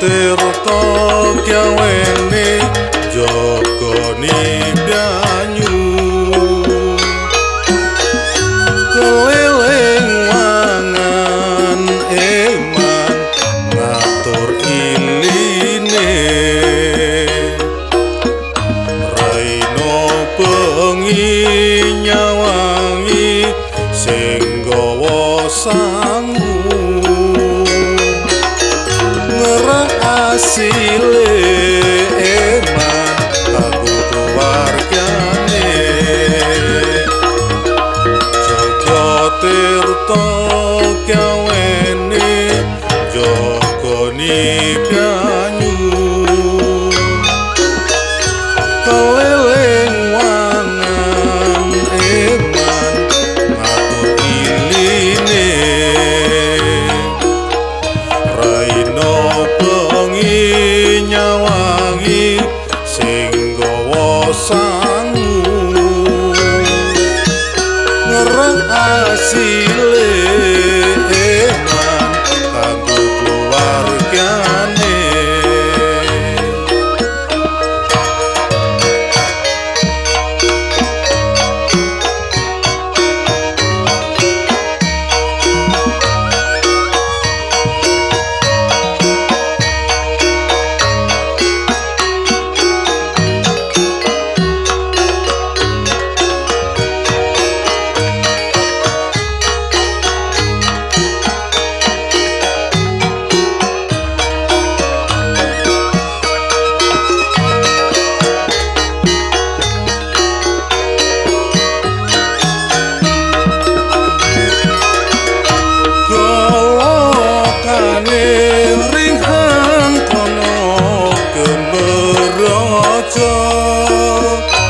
ترضاك يا وين asile eman kanggo keluargane. Jaga tirta kawene jaga nikanyu keleleng gemeraja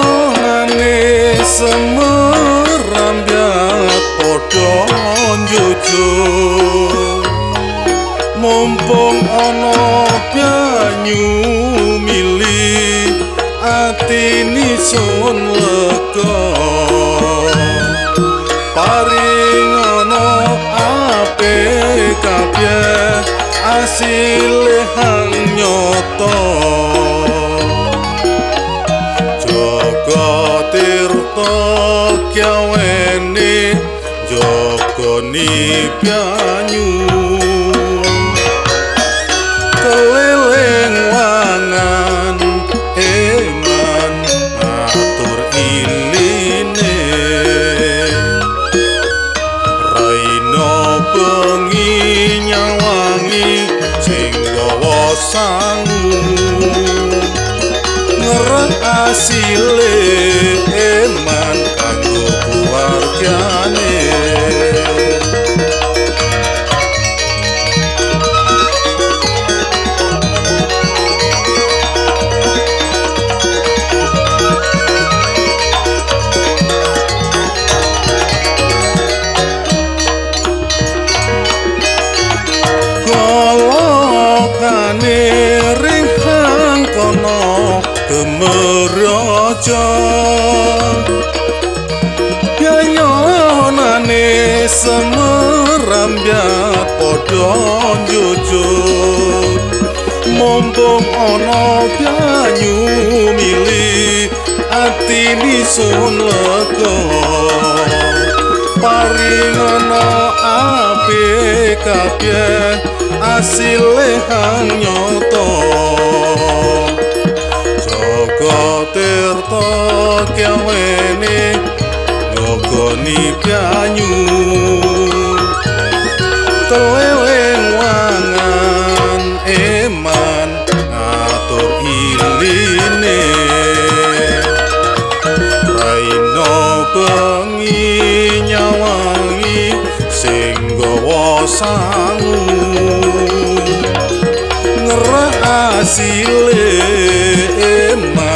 Yanyone semerambiat podo njujur. Mumpung ana banyu mili atini sun lega. Paring ana ape kabeh asile hang nyoto. Jaga tirta kyawene jaga ni Brasile. Podo njujur mumpung ana banyu mili atini sun lega. Paringana ape kabeh asile hang nyoto. Jaga tirta kawene ngogoni banyu sangu ngerasile ema